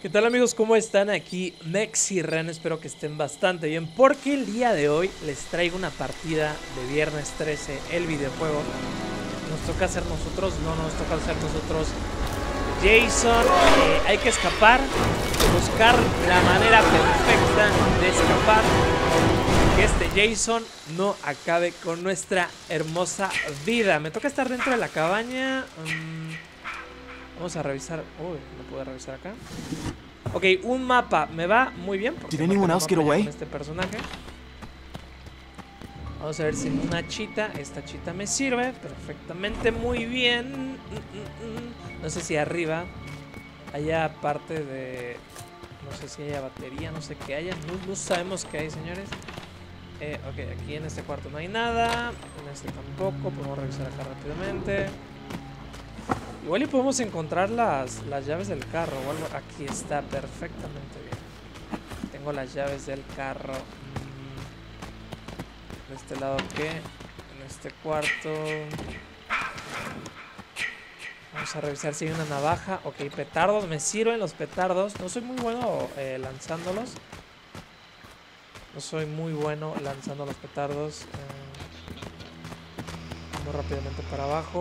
¿Qué tal amigos? ¿Cómo están? Aquí Mexi Ren, espero que estén bastante bien porque el día de hoy les traigo una partida de viernes 13, el videojuego. Nos toca hacer nosotros, no nos toca hacer nosotros. Jason, eh, hay que escapar, buscar la manera perfecta de escapar. Que este Jason no acabe con nuestra hermosa vida. Me toca estar dentro de la cabaña. mm, Vamos a revisar. Uy, no puedo revisar acá. Ok, un mapa. Me va muy bien. porque Did no este personaje. Vamos a ver si una chita. Esta chita me sirve perfectamente. Muy bien. Mm, mm, mm. No sé si arriba haya parte de. No sé si haya batería, no sé qué haya. No, no sabemos qué hay, señores. Eh, ok, aquí en este cuarto no hay nada. En este tampoco. Podemos revisar acá rápidamente. Igual y podemos encontrar las, las llaves del carro o. Aquí está perfectamente bien. Tengo las llaves del carro. Mm. De este lado qué? En este cuarto. Vamos a revisar si hay una navaja. Ok, petardos. Me sirven los petardos. No soy muy bueno eh, lanzándolos. No soy muy bueno lanzando los petardos. Eh, vamos rápidamente para abajo.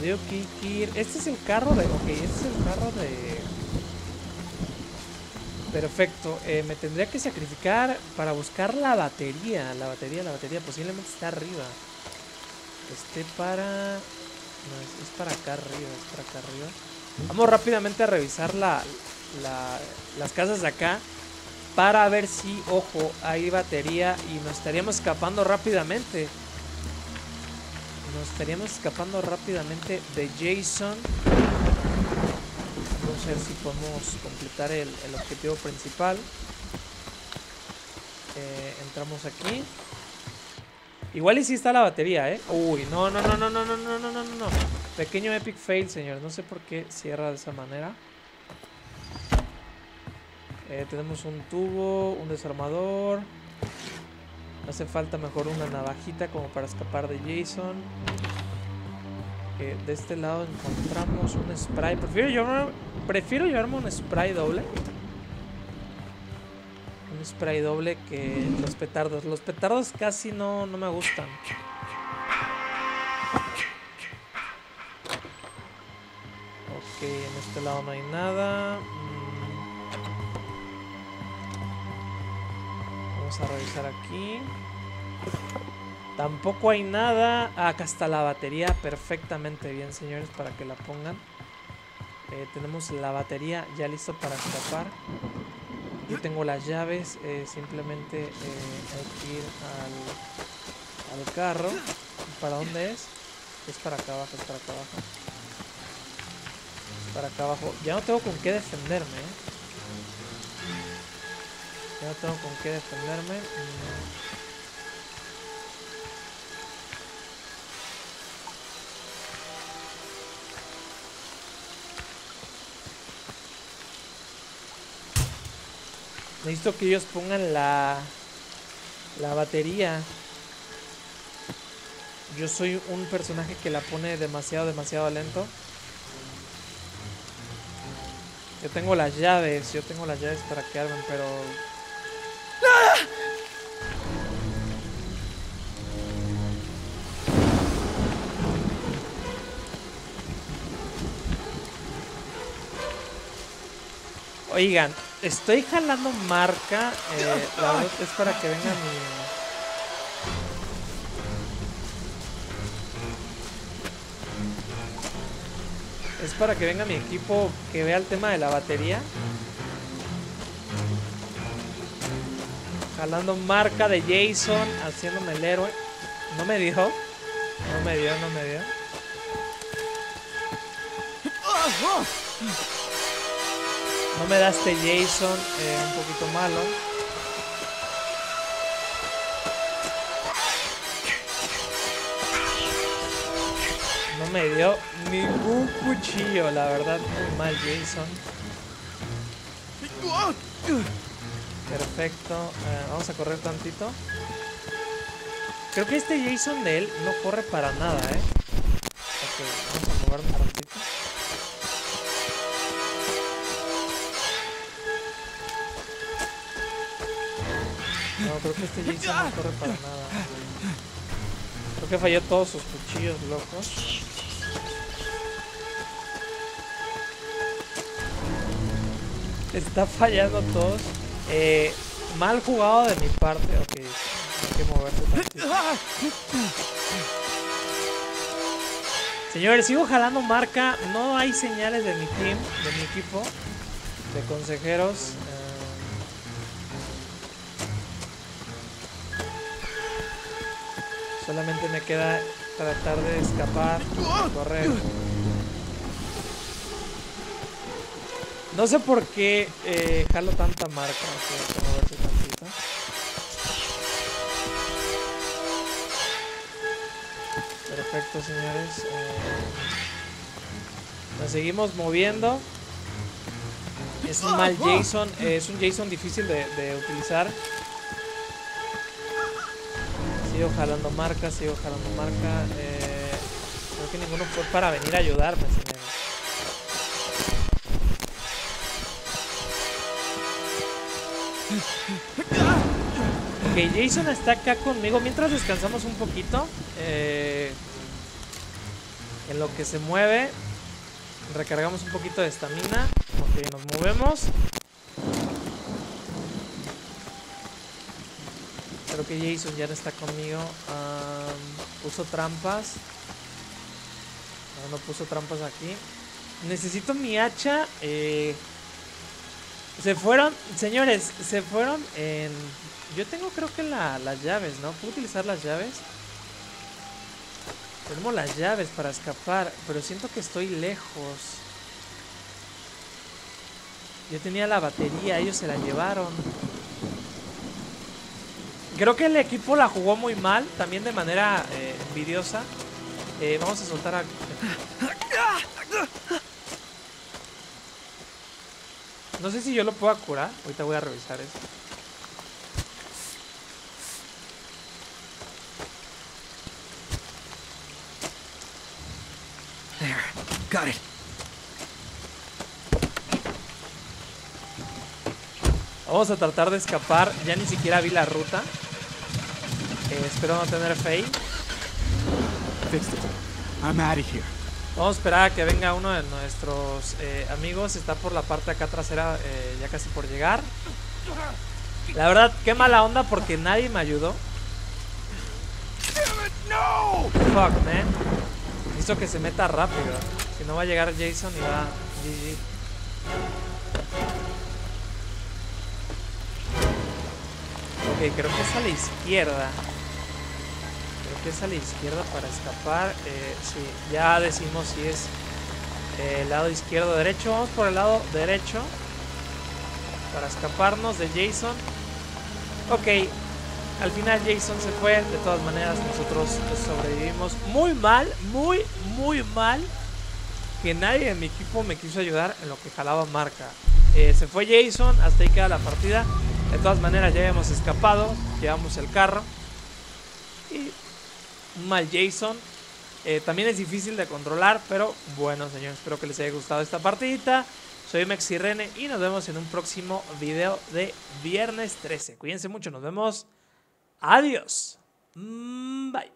Leo Kikir. Este es el carro de. Ok, este es el carro de. Perfecto. Eh, me tendría que sacrificar para buscar la batería. La batería, la batería. Posiblemente está arriba. Esté para. No, es, es para acá arriba. Es para acá arriba. Vamos rápidamente a revisar la, la- las casas de acá. Para ver si, ojo, hay batería y nos estaríamos escapando rápidamente. Nos estaríamos escapando rápidamente de Jason. Vamos a ver si podemos completar el, objetivo principal. Eh, entramos aquí. Igual y si está la batería, ¿eh? Uy, no, no, no, no, no, no, no, no, no, no. Pequeño epic fail, señor. No sé por qué cierra de esa manera. Eh, tenemos un tubo, un desarmador. Hace falta mejor una navajita como para escapar de Jason. Eh, de este lado encontramos un spray. Prefiero llevarme, prefiero llevarme un spray doble. Un spray doble que los petardos. Los petardos casi no, no me gustan. Ok, en este lado no hay nada. Vamos a revisar aquí. Tampoco hay nada. Ah, Acá está la batería perfectamente bien, señores, para que la pongan. Eh, tenemos la batería ya listo para escapar. Yo tengo las llaves. eh, simplemente eh, hay que ir al, al carro. ¿Para dónde es? Es para acá abajo, es para acá abajo. Es para acá abajo. Ya no tengo con qué defenderme, ¿eh? No tengo con qué defenderme. Necesito que ellos pongan la la batería. Yo soy un personaje que la pone demasiado, demasiado lento. Yo tengo las llaves, yo tengo las llaves para que armen, pero... Oigan, estoy jalando marca. eh, es para que venga mi. Es para que venga mi equipo que vea el tema de la batería. Jalando marca de Jason, haciéndome el héroe. No me dio. No me dio, no me dio. No me da este Jason eh, un poquito malo. No me dio ningún cuchillo, la verdad, muy mal Jason. Perfecto. eh, vamos a correr tantito. Creo que este Jason de él no corre para nada, ¿eh? No, creo que este Jason no corre para nada. Creo que falló todos sus cuchillos locos. Está fallando todos. Eh, mal jugado de mi parte. Ok, hay que moverse tantito. Señores, sigo jalando marca. No hay señales de mi team, de mi equipo, de consejeros. Solamente me queda tratar de escapar, correr. No sé por qué eh, jalo tanta marca. Perfecto, señores. Eh, nos seguimos moviendo. Es un mal Jason. es un Jason difícil de utilizar. Sigo jalando marca, sigo jalando marca. Eh, creo que ninguno fue para venir a ayudarme, señores. Ok, Jason está acá conmigo mientras descansamos un poquito. eh, en lo que se mueve, recargamos un poquito de estamina. Ok, nos movemos. Que Jason ya no está conmigo. Puso trampas. No, no puso trampas aquí. Necesito mi hacha. eh, se fueron, señores, se fueron en... Yo tengo creo que la- las llaves, ¿no? ¿Puedo utilizar las llaves? Tenemos las llaves para escapar, pero siento que estoy lejos. Yo tenía la batería, ellos se la llevaron. Creo que el equipo la jugó muy mal, también de manera eh, envidiosa. Eh, vamos a soltar a... No sé si yo lo puedo curar. Ahorita voy a revisar eso. There. Got it. Vamos a tratar de escapar. Ya ni siquiera vi la ruta. Eh, espero no tener it. I'm out of here. Vamos a esperar a que venga uno de nuestros eh, amigos. Está por la parte acá trasera, eh, ya casi por llegar. La verdad, qué mala onda porque nadie me ayudó. Fuck, man. Necesito que se meta rápido. Si no va a llegar Jason y va GG. Ok, creo que es a la izquierda. Es a la izquierda para escapar. Eh, sí, ya decimos si es eh, el lado izquierdo o derecho. Vamos por el lado derecho. Para escaparnos de Jason. Ok, al final Jason se fue, de todas maneras nosotros sobrevivimos muy mal, muy, muy mal. Que nadie en mi equipo me quiso ayudar en lo que jalaba marca. Eh, se fue Jason, hasta ahí queda la partida. De todas maneras ya habíamos escapado, llevamos el carro. Y mal Jason. Eh, también es difícil de controlar, pero bueno señores, espero que les haya gustado esta partidita. Soy Mexirene y nos vemos en un próximo video de viernes 13. Cuídense mucho, nos vemos. Adiós. Mm, Bye.